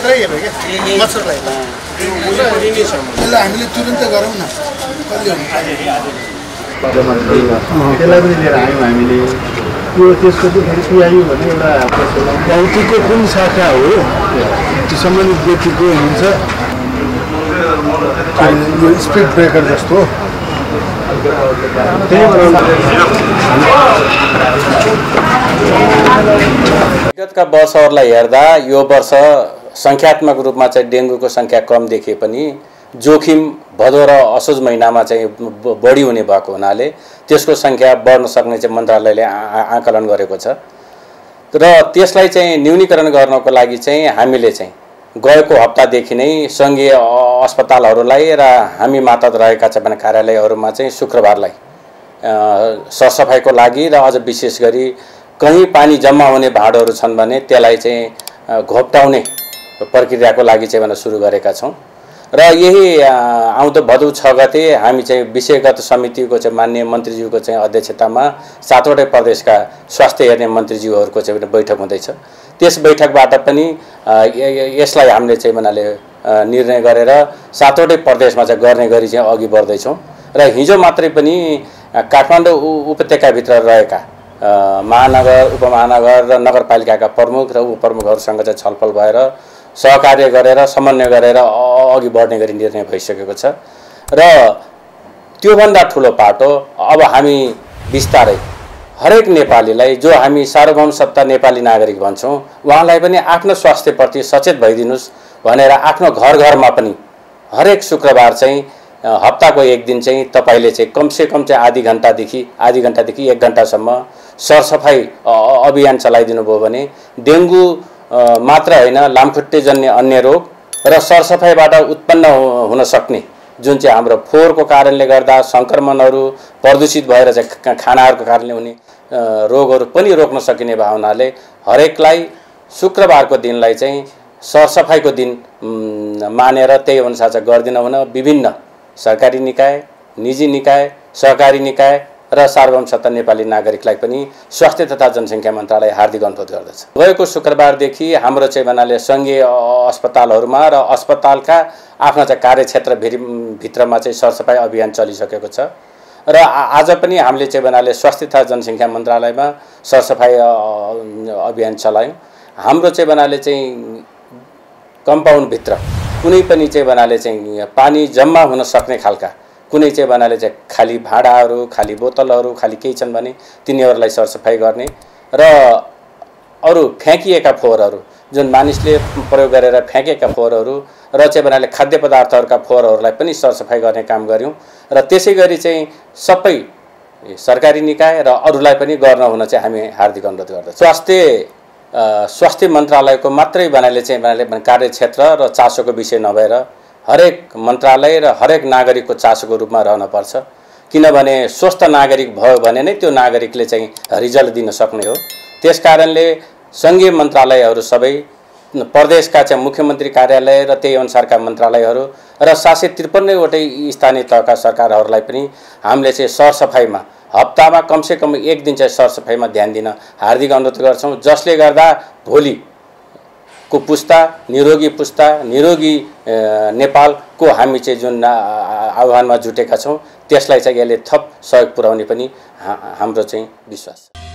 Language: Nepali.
खतरै हेर्यो क्या? मच्छरलाई। यसलाई हामीले तुरन्तै गरौँ न। हुन्छ? त्यसलाई पनि लिएर आयौँ हामीले। त्यो त्यसको चाहिँ फेरि पिआयु भन्ने एउटा भौतिकको कुन शाखा हो? त्यो सम्बन्धित व्यक्तिको हुन्छ। यो स्पिड ब्रेकर जस्तो। विगतका वर्षहरूलाई हेर्दा यो वर्ष सङ्ख्यात्मक रूपमा चाहिँ डेङ्गुको सङ्ख्या कम देखिए पनि जोखिम भदौ र असोज महिनामा चाहिँ बढी हुने भएको हुनाले त्यसको सङ्ख्या बढ्न सक्ने चाहिँ मन्त्रालयले आकलन गरेको छ। र त्यसलाई चाहिँ न्यूनीकरण गर्नको लागि चाहिँ हामीले चाहिँ गएको हप्तादेखि नै सङ्घीय अस्पतालहरूलाई र हामी मातहत रहेका चाहिँ भने कार्यालयहरूमा चाहिँ शुक्रबारलाई सरसफाइको लागि र अझ विशेष गरी कहीँ पानी जम्मा हुने भाँडोहरू छन् भने त्यसलाई चाहिँ घोप्टाउने प्रक्रियाको लागि चाहिँ भने सुरु गरेका छौँ। र यही आउँदो भदौ छ गते हामी चाहिँ विषयगत समितिको चाहिँ मान्य मन्त्रीज्यूको चाहिँ अध्यक्षतामा सातवटै प्रदेशका स्वास्थ्य हेर्ने मन्त्रीज्यूहरूको चाहिँ बैठक हुँदैछ। त्यस बैठकबाट पनि यसलाई हामीले चाहिँ भन्नाले निर्णय गरेर सातवटै प्रदेशमा चाहिँ गर्ने गरी चाहिँ अघि बढ्दैछौँ। र हिजो मात्रै पनि काठमाडौँ उपत्यकाभित्र रहेका महानगर उपमहानगर र नगरपालिकाका प्रमुख र उपप्रमुखहरूसँग चाहिँ छलफल भएर सहकार्य गरेर समन्वय गरेर अघि बढ्ने गरी निर्णय भइसकेको छ। र त्योभन्दा ठुलो पाटो अब हामी बिस्तारै हरेक नेपालीलाई जो हामी सार्वभौम सत्ता नेपाली नागरिक भन्छौँ उहाँलाई पनि आफ्नो स्वास्थ्यप्रति सचेत भइदिनुहोस् भनेर आफ्नो घर घरमा पनि हरेक शुक्रबार चाहिँ हप्ताको एक दिन चाहिँ तपाईँले चाहिँ कमसेकम चाहिँ आधी घन्टादेखि आधी घन्टादेखि एक घन्टासम्म सरसफाइ अभियान चलाइदिनु भयो भने डेङ्गु मात्र होइन लामखुट्टेजन्य अन्य रोग र सरसफाइबाट उत्पन्न हुन सक्ने जुन चाहिँ हाम्रो फोहोरको कारणले गर्दा सङ्क्रमणहरू प्रदूषित भएर चाहिँ खानाहरूको कारणले हुने रोगहरू पनि रोक्न सकिने भावनाले हरेकलाई शुक्रबारको दिनलाई चाहिँ सरसफाइको दिन मानेर त्यही अनुसार चाहिँ गरिदिन हुन विभिन्न सरकारी निकाय निजी निकाय सहकारी निकाय र सार्वभौम सत्ता नेपाली नागरिकलाई पनि स्वास्थ्य तथा जनसङ्ख्या मन्त्रालय हार्दिक अनुरोध गर्दछ। गएको शुक्रबारदेखि हाम्रो चाहिँ भन्नाले सङ्घीय अस्पतालहरूमा र अस्पतालका आफ्ना चाहिँ कार्यक्षेत्र भित्रमा चाहिँ सरसफाइ अभियान चलिसकेको छ। र आज पनि हामीले चाहिँ भन्नाले स्वास्थ्य तथा जनसङ्ख्या मन्त्रालयमा सरसफाइ अभियान चलायौँ। हाम्रो चाहिँ भन्नाले चाहिँ कम्पाउन्डभित्र कुनै पनि चाहिँ भन्नाले चाहिँ पानी जम्मा हुन सक्ने खालका कुनै चाहिँ भन्नाले चाहिँ खाली भाँडाहरू खाली बोतलहरू खाली केही छन् भने तिनीहरूलाई सरसफाइ गर्ने र अरू फ्याँकिएका फोहोरहरू जुन मानिसले प्रयोग गरेर फ्याँकेका फोहोरहरू र चाहिँ भन्नाले खाद्य पदार्थहरूका फोहोरहरूलाई पनि सरसफाइ गर्ने काम गऱ्यौँ र त्यसै गरी चाहिँ सबै सरकारी निकाय र अरूलाई पनि गर्न हुन चाहिँ हामी हार्दिक अनुरोध गर्दछौँ। स्वास्थ्य स्वास्थ्य मन्त्रालयको मात्रै बनाले चाहिँ बनाले कार्यक्षेत्र र चासोको विषय नभएर हरेक मन्त्रालय र हरेक नागरिकको चासोको रूपमा रहनुपर्छ किनभने स्वस्थ नागरिक भयो भने नै त्यो नागरिकले चाहिँ रिजल्ट दिन सक्ने हो। त्यस कारणले सङ्घीय मन्त्रालयहरू सबै प्रदेशका चाहिँ मुख्यमन्त्री कार्यालय र त्यही अनुसारका मन्त्रालयहरू र सात सय त्रिपन्नवटै स्थानीय तहका सरकारहरूलाई पनि हामीले चाहिँ सरसफाइमा हप्तामा कमसेकम एक दिन चाहिँ सरसफाइमा ध्यान दिन हार्दिक अनुरोध गर्छौँ। जसले गर्दा भोलिको पुस्ता निरोगी पुस्ता निरोगी नेपालको हामी चाहिँ जुन आह्वानमा जुटेका छौँ त्यसलाई चाहिँ यसले थप सहयोग पुर्याउने पनि हाम्रो चाहिँ विश्वास